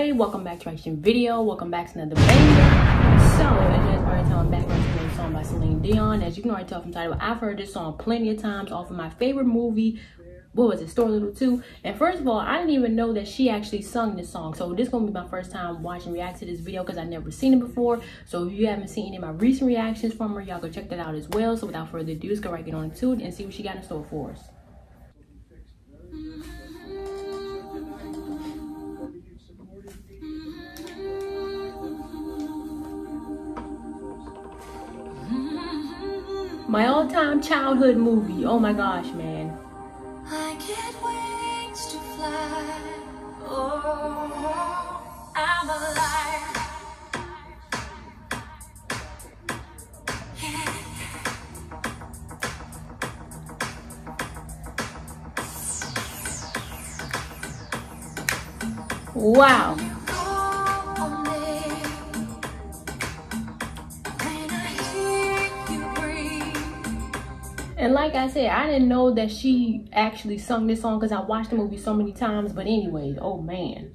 welcome back to reaction video welcome back to another banger so as you guys already tell i'm back on a song by celine dion as you can already tell from the title i've heard this song plenty of times off of my favorite movie what was it, Stuart Little 2? And first of all, I didn't even know that she actually sung this song. So this is going to be my first time watching react to this video because I've never seen it before. So if you haven't seen any of my recent reactions from her, y'all go check that out as well. So without further ado, let's go right get on to it and see what she got in store for us. My all-time childhood movie. Oh my gosh, man. I get wings to fly. Oh, I'm alive. Wow. And like I said, I didn't know that she actually sung this song because I watched the movie so many times. But anyways, oh man.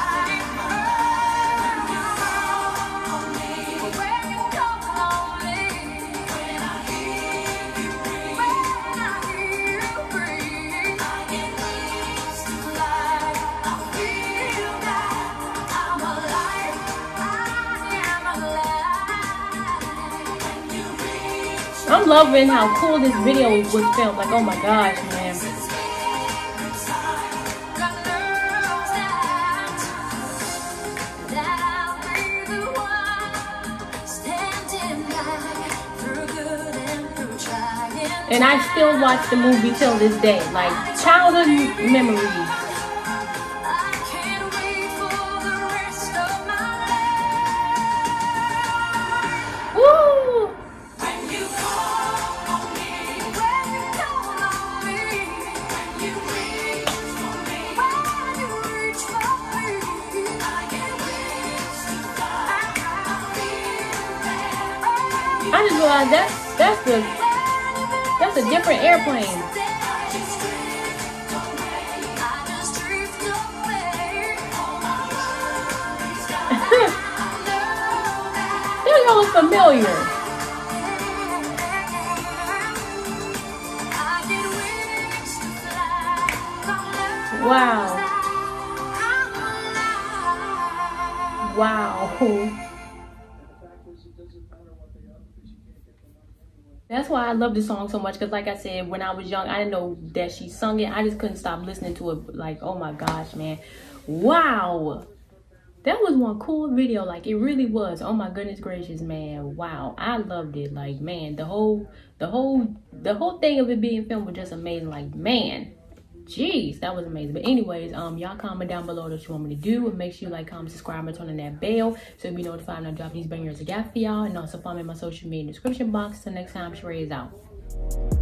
I'm loving how cool this video was filmed. Like, oh my gosh, man. And I still watch the movie till this day. Like, childhood memories. I just realized that's that's the that's a different airplane. that look familiar. Wow. Wow. That's why I love this song so much because like I said, when I was young, I didn't know that she sung it. I just couldn't stop listening to it. Like, oh my gosh, man. Wow. That was one cool video. Like, it really was. Oh my goodness gracious, man. Wow. I loved it. Like, man, the whole, the whole, the whole thing of it being filmed was just amazing. Like, man. Jeez, that was amazing. But anyways, um, y'all comment down below what you want me to do. And make sure you like, comment, subscribe, and turn on that bell. So you'll be notified when I drop these bangers again for y'all. And also follow me on my social media description box. Till next time, Sheray is out.